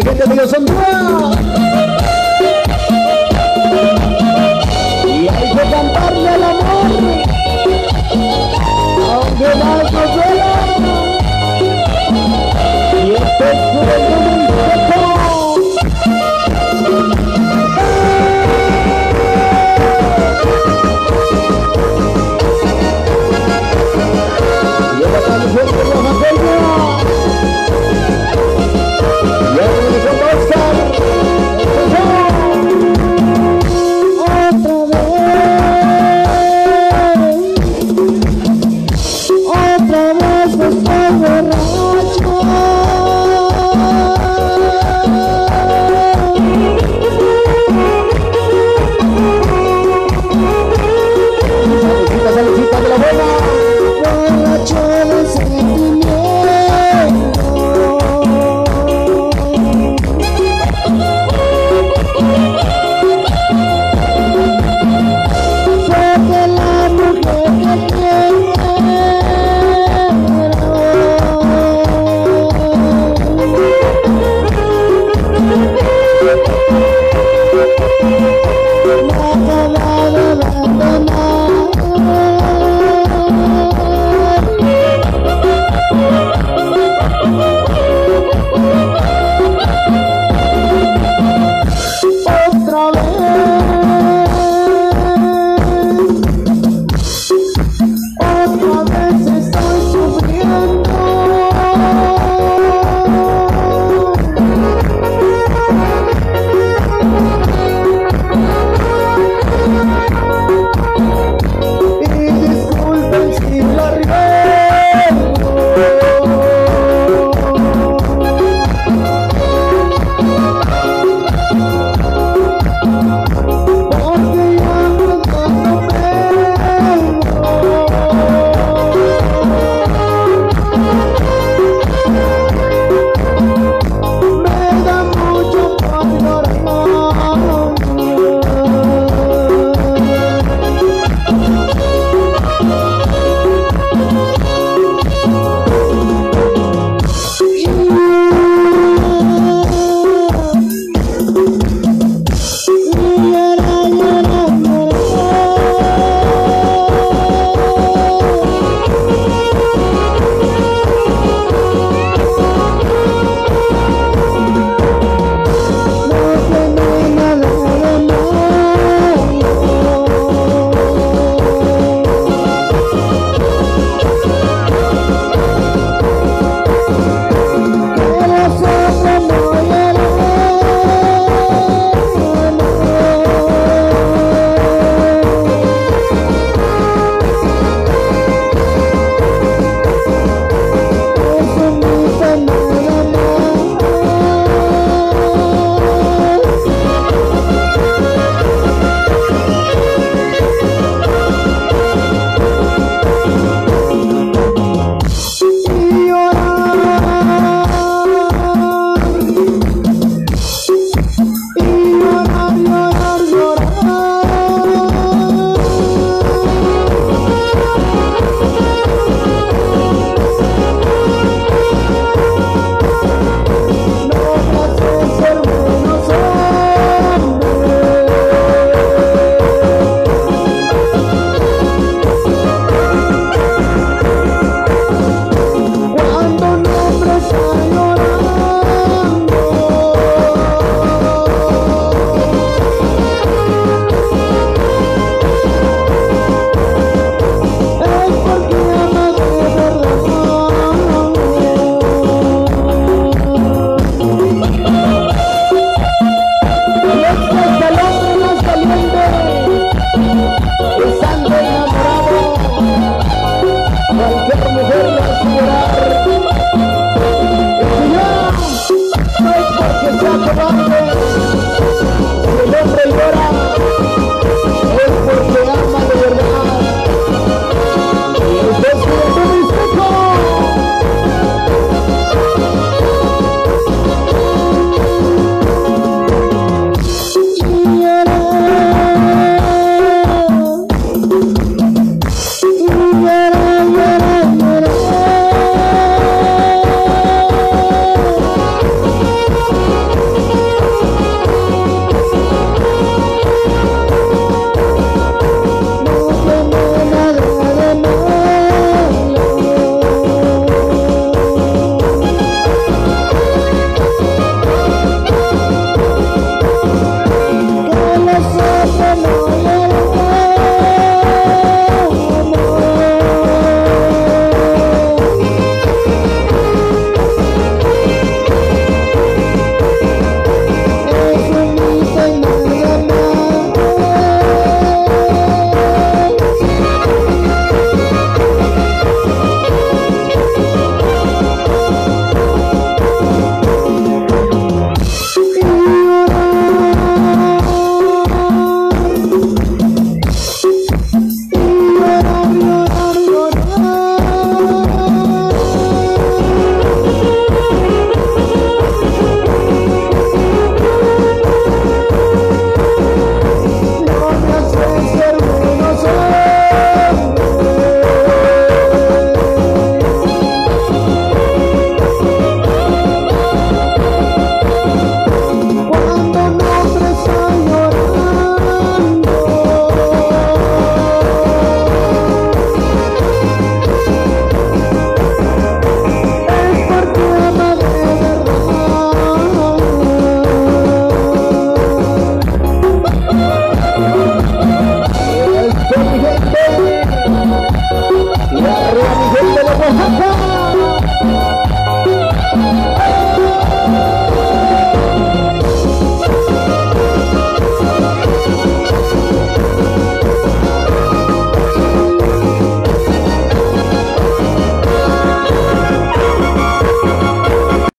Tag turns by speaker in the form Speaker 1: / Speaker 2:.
Speaker 1: mi gente de la la